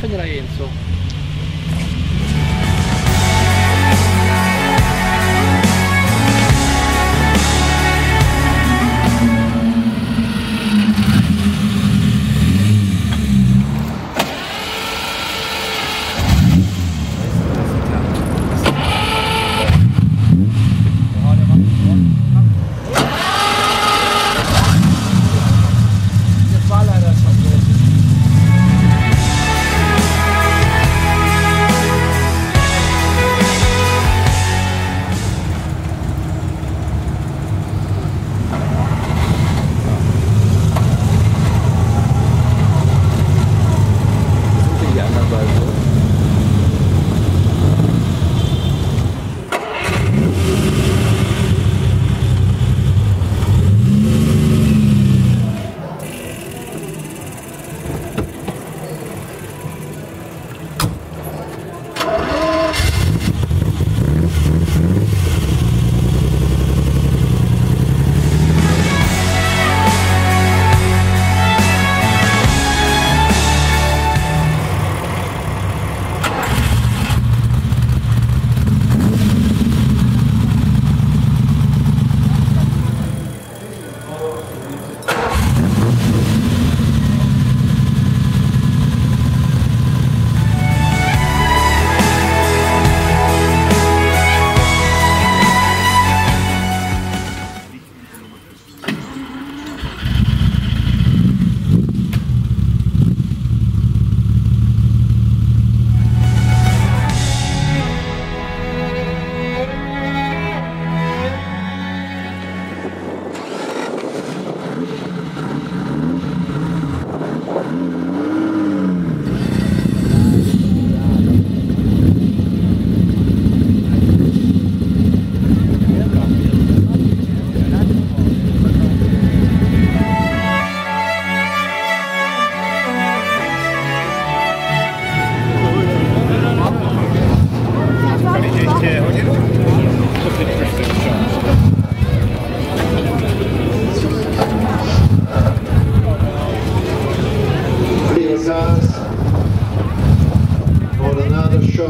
Un cannino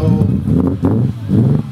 うん。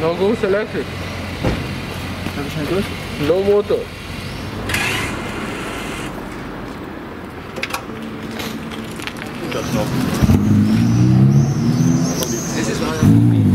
No goes electric. Good? No motor. Das noch. This is one